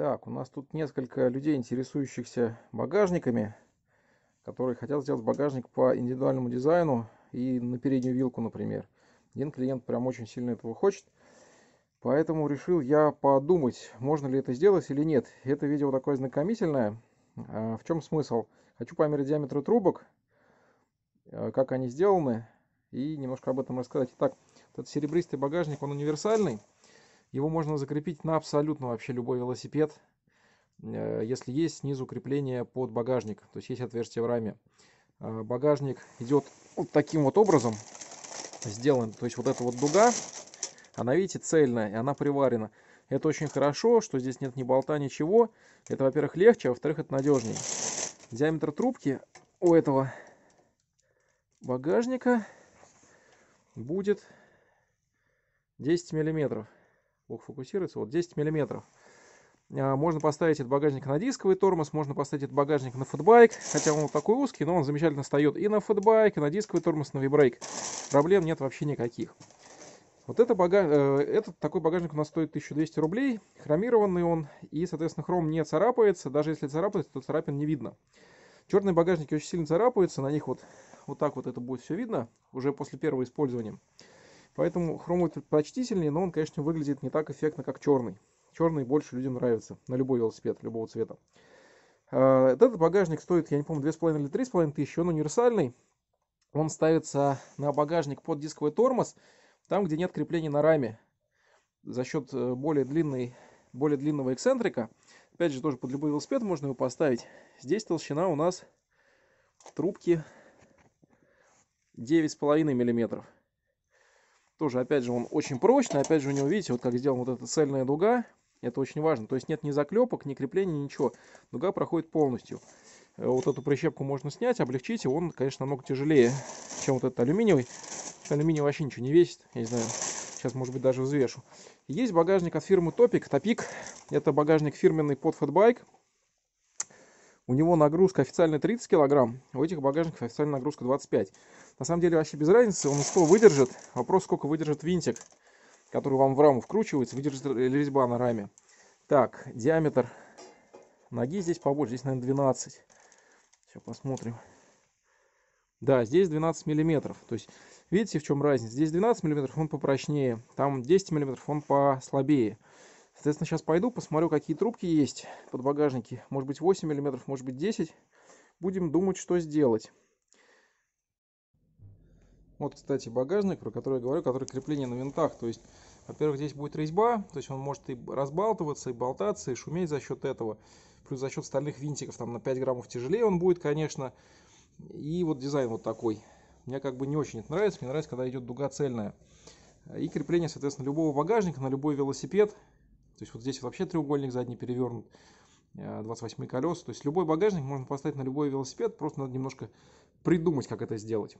Так, у нас тут несколько людей, интересующихся багажниками, которые хотят сделать багажник по индивидуальному дизайну и на переднюю вилку, например. Один клиент прям очень сильно этого хочет. Поэтому решил я подумать, можно ли это сделать или нет. Это видео такое знакомительное. А, в чем смысл? Хочу померить диаметр трубок, а, как они сделаны, и немножко об этом рассказать. Итак, этот серебристый багажник, он универсальный. Его можно закрепить на абсолютно вообще любой велосипед, э, если есть снизу крепление под багажник, то есть есть отверстие в раме. А, багажник идет вот таким вот образом сделан, то есть вот эта вот дуга, она, видите, цельная, и она приварена. Это очень хорошо, что здесь нет ни болта, ничего. Это, во-первых, легче, а во-вторых, это надежнее. Диаметр трубки у этого багажника будет 10 миллиметров плохо фокусируется, вот 10 миллиметров. А, можно поставить этот багажник на дисковый тормоз, можно поставить этот багажник на футбайк, хотя он такой узкий, но он замечательно встает и на футбайк, и на дисковый тормоз, на вибрейк. Проблем нет вообще никаких. Вот это бага... Э, этот такой багажник у нас стоит 1200 рублей, хромированный он, и, соответственно, хром не царапается, даже если царапается, то царапин не видно. Черные багажники очень сильно царапаются, на них вот, вот так вот это будет все видно, уже после первого использования. Поэтому хромовый предпочтительнее, но он, конечно, выглядит не так эффектно, как черный. Черный больше людям нравится на любой велосипед, любого цвета. А, этот багажник стоит, я не помню, 2,5 или 3,5 тысячи. Он универсальный. Он ставится на багажник под дисковый тормоз, там, где нет крепления на раме. За счет э, более, длинной, более длинного эксцентрика. Опять же, тоже под любой велосипед можно его поставить. Здесь толщина у нас трубки 9,5 миллиметров. Тоже, опять же, он очень прочный. Опять же, у него, видите, вот как сделана вот эта цельная дуга. Это очень важно. То есть нет ни заклепок, ни крепления, ничего. Дуга проходит полностью. Э, вот эту прищепку можно снять, облегчить. И он, конечно, намного тяжелее, чем вот этот алюминиевый. Алюминий вообще ничего не весит. Я не знаю, сейчас, может быть, даже взвешу. Есть багажник от фирмы Topic. Топик. Это багажник фирменный под фэтбайк. У него нагрузка официально 30 килограмм, у этих багажников официальная нагрузка 25. На самом деле вообще без разницы, он что выдержит. Вопрос, сколько выдержит винтик, который вам в раму вкручивается, выдержит резьба на раме. Так, диаметр ноги здесь побольше, здесь, наверное, 12. Сейчас посмотрим. Да, здесь 12 миллиметров. То есть, видите, в чем разница? Здесь 12 миллиметров, он попрочнее. Там 10 миллиметров, он послабее. Соответственно, сейчас пойду, посмотрю, какие трубки есть под багажники. Может быть 8 мм, может быть 10. Будем думать, что сделать. Вот, кстати, багажник, про который я говорю, который крепление на винтах. То есть, во-первых, здесь будет резьба, то есть он может и разбалтываться, и болтаться, и шуметь за счет этого. Плюс за счет стальных винтиков, там на 5 граммов тяжелее он будет, конечно. И вот дизайн вот такой. Мне как бы не очень это нравится. Мне нравится, когда идет дуга цельная. И крепление, соответственно, любого багажника на любой велосипед то есть вот здесь вообще треугольник задний перевернут, э, 28 колес. То есть любой багажник можно поставить на любой велосипед, просто надо немножко придумать, как это сделать.